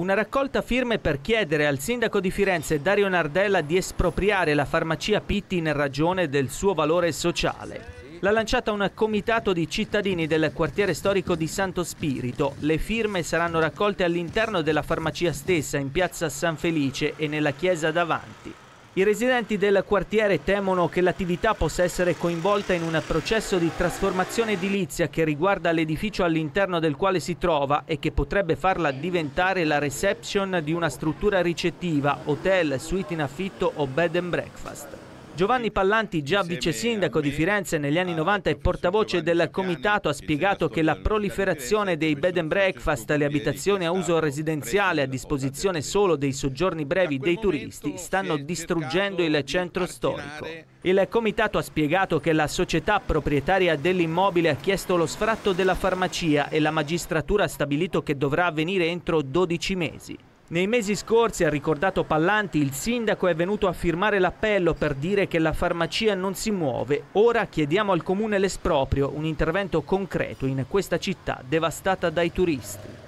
Una raccolta firme per chiedere al sindaco di Firenze Dario Nardella di espropriare la farmacia Pitti in ragione del suo valore sociale. L'ha lanciata un comitato di cittadini del quartiere storico di Santo Spirito. Le firme saranno raccolte all'interno della farmacia stessa in piazza San Felice e nella chiesa davanti. I residenti del quartiere temono che l'attività possa essere coinvolta in un processo di trasformazione edilizia che riguarda l'edificio all'interno del quale si trova e che potrebbe farla diventare la reception di una struttura ricettiva, hotel, suite in affitto o bed and breakfast. Giovanni Pallanti, già vice sindaco di Firenze negli anni 90 e portavoce del comitato, ha spiegato che la proliferazione dei bed and breakfast, le abitazioni a uso residenziale a disposizione solo dei soggiorni brevi dei turisti, stanno distruggendo il centro storico. Il comitato ha spiegato che la società proprietaria dell'immobile ha chiesto lo sfratto della farmacia e la magistratura ha stabilito che dovrà avvenire entro 12 mesi. Nei mesi scorsi, ha ricordato Pallanti, il sindaco è venuto a firmare l'appello per dire che la farmacia non si muove. Ora chiediamo al comune l'esproprio, un intervento concreto in questa città devastata dai turisti.